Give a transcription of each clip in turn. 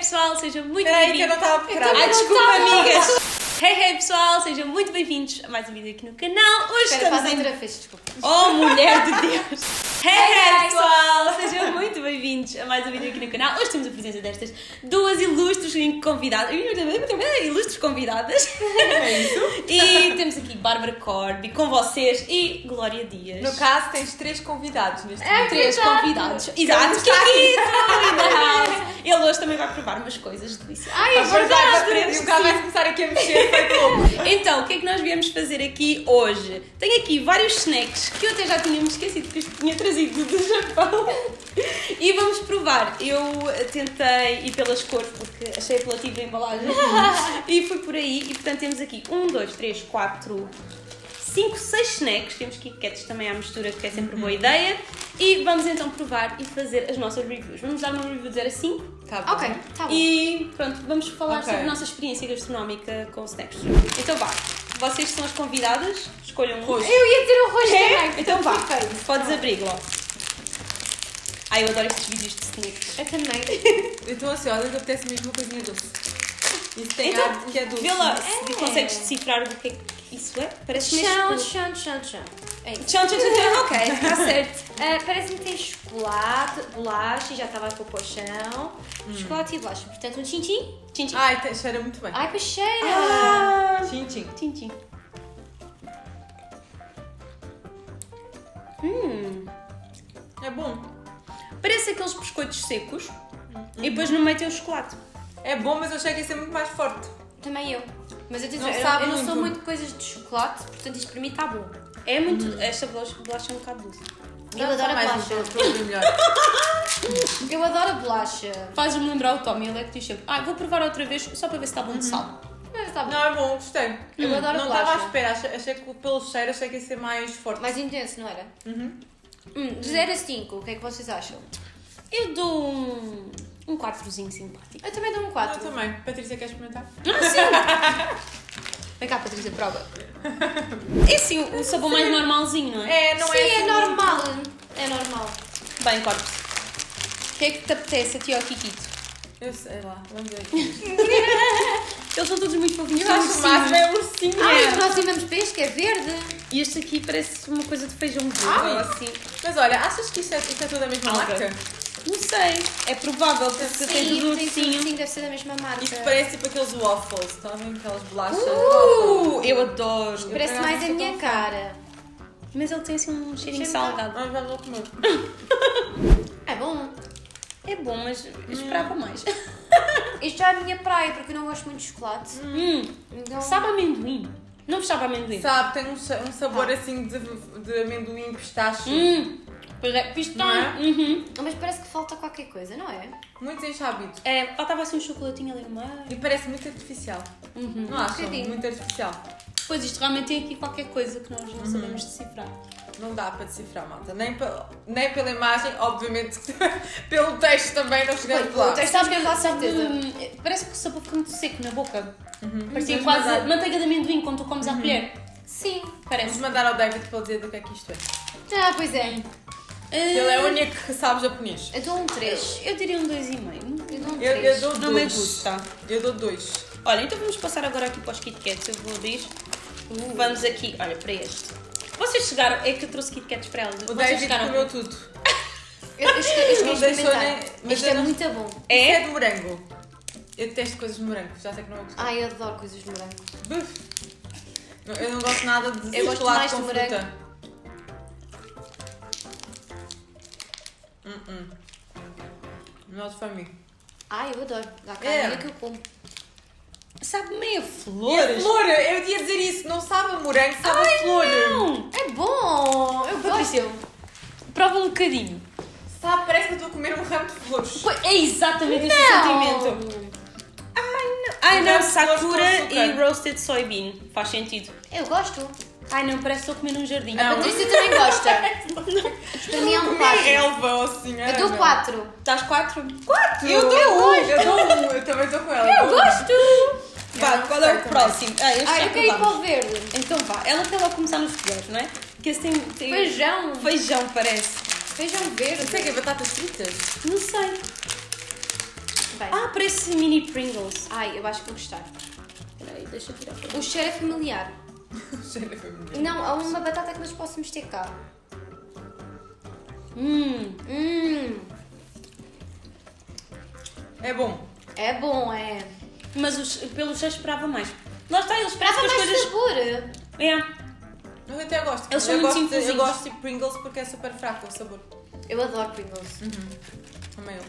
pessoal, sejam muito Peraí que eu bem-vindos. não estava preparada. Ai, desculpa, amigas. Hey, hey, pessoal, sejam muito bem-vindos a mais um vídeo aqui no canal. Hoje Espera, estamos faz em... outra vez, desculpa. Oh, mulher de Deus! Hey, hey, pessoal! Sejam muito bem-vindos a mais um vídeo aqui no canal. Hoje temos a presença destas duas ilustres convidadas. Ilustres convidadas. É isso? E temos aqui Bárbara Corby com vocês e Glória Dias. No caso, tens três convidados neste É vídeo. Três verdade. convidados. Exato. Kikito. Ele hoje também vai provar umas coisas deliciosas. Ai, é verdade! O carro vai começar aqui a mexer. Então, o que é que nós viemos fazer aqui hoje? Tenho aqui vários snacks que eu até já tinha me esquecido que eu tinha trazido do Japão. E vamos provar. Eu tentei ir pelas cores porque achei apelativa a embalagem. e fui por aí. E portanto temos aqui um, dois, três, quatro, cinco, seis snacks. Temos Kit Kats também à mistura, que é sempre boa ideia. E vamos então provar e fazer as nossas reviews. Vamos dar uma review de 0 a 5. Tá bom. Ok, tá bom. E pronto, vamos falar Ok. sobre a nossa experiência gastronómica com snacks. Então vá, vocês são as convidadas, escolham um. Roxo. Eu ia dizer o rosto também. Então vá, Perfeito. podes abrir, Gló. Ai, eu adoro estes vídeos de snacks. Eu também. Eu estou ansiosa, eu apetece mesmo uma coisinha doce. Isso tem Então, que é doce. Vê lá, É. se consegues decifrar do que é que isso é? Parece Chão, mesmo. chão, chão, chão. É isso. Chão, chão, chão, chão. Ok, está certo. Ah, Parece-me que tem chocolate, bolacha, e já estava a pôr para o chão. Chocolate e bolacha. Portanto, um tchim-tchim. Tchim, tchim. Ai, te- cheira muito bem. Ai, pois cheira! Ah, Tchim, tchim. tchim, tchim. Hum, É bom. Parece aqueles biscoitos secos e depois no meio tem o chocolate. É bom, mas eu achei que ia ser muito mais forte. Também eu. Mas eu, te Não dizer, eu, sabe eu não sou muito. coisas de chocolate, portanto isto para mim está bom. É muito. Esta bolacha, é um bocado doce. Eu adoro a mais bolacha. Um. Eu adoro a bolacha. Faz-me lembrar o Tommy, ele é que diz sempre: Ah, vou provar outra vez só para ver se está bom de sal. Mas está bom. Não, é bom, gostei. Eu adoro Não bolacha. estava à espera, achei, achei que pelo cheiro achei que ia ser mais forte. Mais intenso, não era? Uhum. Hum, de 0 a 5, o que é que vocês acham? Eu dou um. um 4zinho simpático. Eu também dou um Eu 4. também. Patrícia, quer experimentar? Vem cá, Patrícia, prova. É sim, o sabor mais normalzinho, não é? É, não Sim, é é assim normal. É normal. Bem, corte. O que é que te apetece a ti ao Kikito? Eu sei lá, vamos ver aqui. Eles são todos muito fofinhos. Eu acho o máximo é ursinho. Ai, é. o próximo vamos pesca, é verde. E este aqui parece uma coisa de feijão verde ou assim. Mas olha, achas que isto é, isto é tudo a mesma Alga. marca? Não sei, é provável porque tem tudo tem ursinho. sim, deve ser da mesma marca. Isto parece tipo aqueles waffles, estão a ver aquelas bolachas? Uh, eu adoro. Parece mais a minha cara. Mas ele tem assim um cheirinho salgado. Vamos, vamos lá comer. É bom. É bom, mas eu esperava mais. Isto já é a minha praia, porque eu não gosto muito de chocolate. Hum, Então, sabe amendoim? Não vos sabe amendoim? Sabe, tem um, sa- um sabor Ah. assim de, de amendoim, pistache. Hum, pois é, pistão. Não é? Uhum. mas parece que falta qualquer coisa, não é? Muito enxabido. É, faltava assim um chocolatinho ali no meio. E parece muito artificial. Uhum. Não acham? bocadinho. Muito artificial. Pois isto realmente tem aqui qualquer coisa que nós não sabemos decifrar. Não dá para decifrar, malta. Nem, pe- nem pela imagem, obviamente, pelo texto também não chegamos lá. O texto está dá certeza. Hum, parece que o sabor fica muito seco na boca. Parecia Vamos quase mandar- manteiga de amendoim quando tu comes à colher. Sim. Vamos Parece. mandar ao David para ele dizer do que é que isto é. Ah, pois é. Ele é o único que sabe japonês. Eu dou um 3. Eu diria um 2,5. Eu dou um Eu, 3. eu dou Não me dois. gusta. Eu dou dois. Olha, então vamos passar agora aqui para os Kit Kats. Eu vou abrir. Vamos aqui, olha, para este. Vocês chegaram, é que eu trouxe Kit Kats para elas. O Vocês David chegaram. comeu tudo. Eu, eu, cheguei- eu cheguei a Não deixou experimentar. nem- mas Isto eu é não- muito bom. É? é de morango. Eu detesto coisas de morango, já sei que não é gostoso. Ai, eu adoro coisas de morango. Buf. Não, Eu não gosto nada de Eu gosto chocolate mais com de morango. fruta. Hum, hum. Not for me. Ai, eu adoro. Dá cá É. é. que eu como. Sabe meio É flores. flor! Eu ia dizer isso, não sabe a morango, sabe a flor. Não! É bom! Eu Patrícia, gosto. prova um bocadinho. Sabe, parece que eu estou a comer um ramo de flores. É exatamente esse sentimento. Ai não, flores com Sakura e roasted soybean. Faz sentido. Eu gosto. Ai não, parece que estou a comer num jardim. A Não. Patrícia também gosta. Para mim é um 4. Elva ou assim, Eu dou 4. Estás quatro? Quatro! Eu dou um! Eu dou um! Eu também estou com ela. Eu gosto! Vá, qual é o próximo? Ah, este Ah, já eu quero ir para o verde. Então vá, ela quer logo começar nos colheres, não é? Que esse tem, tem Feijão. feijão, parece. Feijão verde. Não sei o que é batatas fritas. Não sei. bem. Ah, parece mini Pringles. Ai, eu acho que vou gostar. Espera aí, deixa eu tirar para O cheiro é familiar. Cheira feminino. Não, há uma batata que nós possamos ter cá. Hum, Hum, É bom. é bom, é. mas os, pelo cheiro esperava mais. Lá está, eles Esperava mais as coisas. sabor. É. Eu até gosto. Eles são eu muito gosto, de- Eu gosto de Pringles porque é super fraco o sabor. Eu adoro Pringles. Também eu.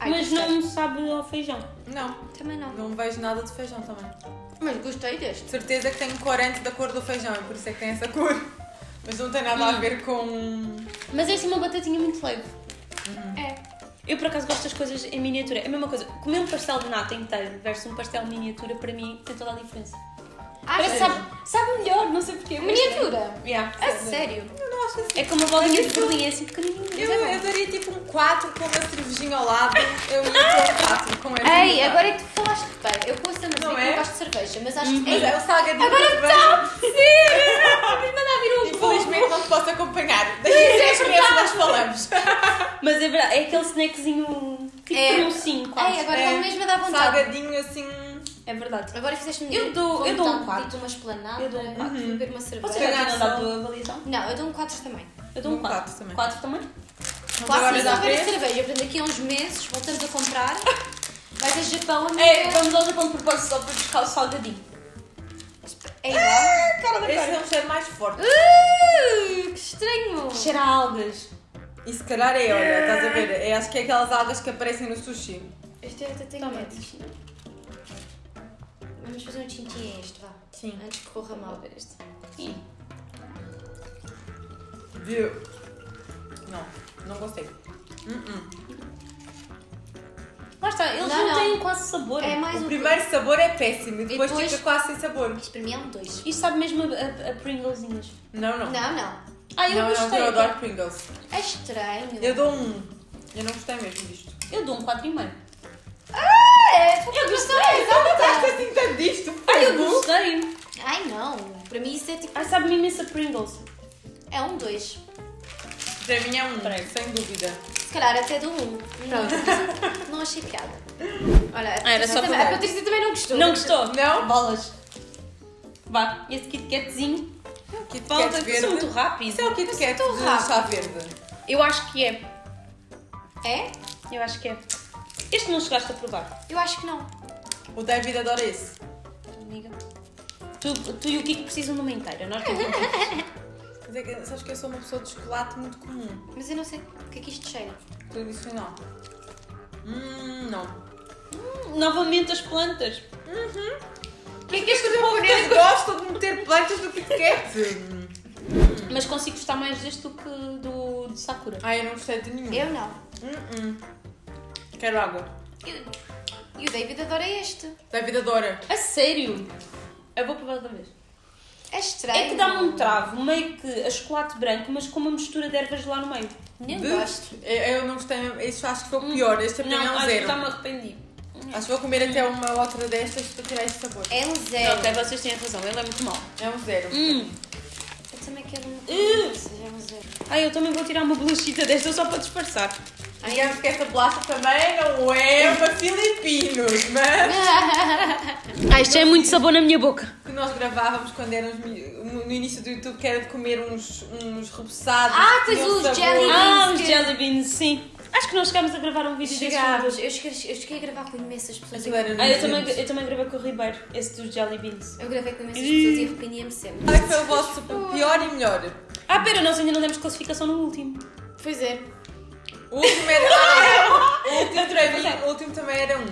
Ai, mas gostei. não sabe ao feijão. Não, Também não. não vejo nada de feijão também. Mas gostei deste. De certeza que tem um corante da cor do feijão, é por isso é que tem essa cor. Mas não tem nada a ver com. Mas é assim uma batatinha muito leve. É. Eu por acaso gosto das coisas em miniatura. É a mesma coisa. Comer um pastel de nata inteiro versus um pastel miniatura, para mim, tem toda a diferença. Ah, Parece sabe, sabe melhor, não sei porquê. Miniatura? Yeah. A sério? Não acho assim. É como uma bolinha de berlim, é assim pequenininha. Eu, é eu daria tipo um 4 com uma cervejinha ao lado. Eu ia com um 4 com essa. Ei, agora é que tu falaste bem. Eu posso a Não música é? eu gosto de cerveja, mas acho que. Mas é o salgadinho Agora da cerveja. Sim! Mandar vir um Infelizmente não te posso acompanhar. Daqui a 3 meses nós falamos. Mas é verdade, é aquele snackzinho tipo É. um 5, Ei, agora É, está mesmo a dar vontade. Salgadinho assim. É verdade. Agora fizeste-me Eu dou- eu dou um vontade quatro. de uma esplanada, Eu dou um quatro. beber uma cerveja. Ganhação. dado a tua avaliação? Não, eu dou um 4 também. Eu dou um Um 4. quatro também. 4 também? 4 agora e dá só beber três? cerveja. Portanto, daqui a uns meses voltamos a comprar. Vais a Japão, amiga. É, vamos ao Japão de propósito só para buscar o salgadinho. É igual. Cara da Esse é um cheiro mais forte. Uh, que estranho. Cheira a algas. E se calhar é, olha, estás a ver? É, acho que é aquelas algas que aparecem no sushi. Este eu até Toma. medo. Vamos fazer um tintim a este, vá. Sim. Antes que corra mal. ver este. Ih. Viu? Não, não gostei. Uh-uh. Lá está, eles Não, não, não. têm quase sabor. É mais O um. primeiro sabor é péssimo e depois, depois- fica quase sem sabor. Isto para mim é um 2. Isto sabe mesmo a, a, a Pringlesinhas. Não, não. Não, não. Ah, eu não, gostei. não, eu adoro Pringles. É estranho. Eu dou um. Eu não gostei mesmo disto. Eu dou um 4,5. É, eu gostei. Gostaste assim tanto disto? Ah, eu gostei. Ai, não. Para mim isso é tipo. Ai, sabe-me imenso a Pringles. É um 2. Para mim é um, Peraí. sem dúvida. Se calhar até do 1. Um. Não, não achei piada. Olha, a Ah, era Patrícia só também, para- a Patrícia também não gostou. Não gostou? Não? Bolas. Vá, esse Kit Katzinho. É o Kit Falta, Kat é verde. muito rápido. Isso é o Kit é Kat de rápido. chá verde. Eu acho que é. É? Eu acho que é. Este não chegaste a provar. Eu acho que não. O David adora esse. Amiga. Tu, tu e o Kiko precisam de uma inteira. Nós não temos. Mas é que, sabes que eu sou uma pessoa de chocolate muito comum. Mas eu não sei o que é que isto cheira. Tradicional. Hum, não. Novamente as plantas. O que é que este japonês gosta de meter plantas no Kit Kat? Mas consigo gostar mais deste do que do de Sakura. Ai, eu não gostei de nenhum. Eu não. Hum, hum. Quero água. E o David adora este. David adora. A sério? Eu vou provar outra vez. É estranho. É que dá-me um travo, meio que a chocolate branco, mas com uma mistura de ervas lá no meio. Nem De- gosto. Eu, eu não gostei. Isso acho que foi o pior. Este mim é Não, um acho que zero. já me arrependi. Acho que vou comer até uma outra destas para tirar este sabor. É um zero. Ok, vocês têm razão, ele é muito mau. É um zero. Hum. Eu também quero um. Uh. Seja um zero. Ai, eu também vou tirar uma bolachita desta só para disfarçar. Digamos que esta bolacha também não é uma Filipinos, mas Ah, isto já é muito sabor na minha boca. que nós gravávamos quando éramos no início do YouTube que era de comer uns, uns repousados. Ah, tens os sabor. jelly Ah, beans os que- jelly beans, sim. Acho que nós chegámos a gravar um vídeo Chegámos. Eu cheguei, eu cheguei a gravar com imensas pessoas. Aquilo era Ah, eu também, eu também gravei com o Ribeiro, esse dos jelly beans. Eu gravei com imensas pessoas e arrependia-me sempre. Qual é que foi o vosso pior e melhor? Ah, pera, nós ainda não demos classificação no último. Pois é. O último era. Ah, o último mim, o último também era um.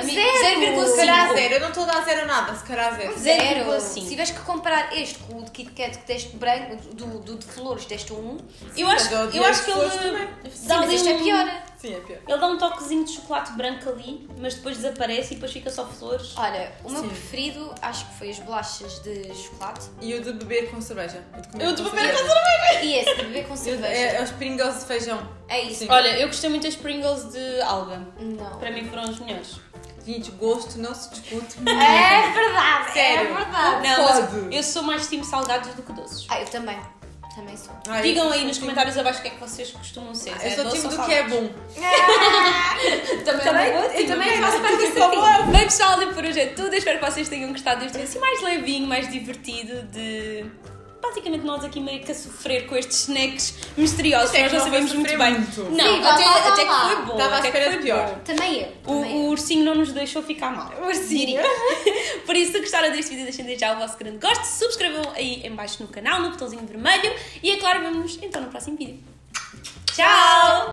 Ami- Zero. Se calhar 0,5. zero. Eu não estou a dar zero nada, se calhar zero. Zero Zero. Se tiveres que comparar este com o de Kit Kat que deste branco, do, do de flores deste um, Eu acho, eu acho que ele também. sim, dá mas ali este é um- pior. Sim, é pior. Ele dá um toquezinho de chocolate branco ali, mas depois desaparece e depois fica só flores. Olha, o meu Sim. preferido acho que foi as bolachas de chocolate E o de beber com cerveja. O de comer Eu de com beber com cerveja. e esse de beber com de- cerveja. É, é os Pringles de feijão. É isso. Sim. Olha, eu gostei muito das Pringles de alga. Não. Para mim foram as melhores. Gente, gosto não se discute. É verdade, Sério? é verdade. Não, Pode. eu sou mais time salgados do que doces. Ah, eu também. Também sou. Ai, Digam eu aí nos time- comentários abaixo o que é que vocês costumam ser. Eu É sou ou do que é bom. Também, Também- é boa eu também faço parte desse eu. Bem pessoal, e por hoje é tudo. Eu espero que vocês tenham gostado deste vídeo assim mais levinho, mais divertido de... Basicamente nós aqui meio que a sofrer com estes snacks misteriosos que Até nós não sabemos muito bem. muito. Não, Sim, até, vá, vá, até que foi bom. Estava à até que espera de pior. bom. Também eu. O, também o eu. ursinho não nos deixou ficar mal. O ursinho. Por isso, se gostaram deste vídeo, deixem desde já o vosso grande gosto. Subscrevam aí em baixo no canal, no botãozinho vermelho. E é claro, vemos-nos então no próximo vídeo. Tchau!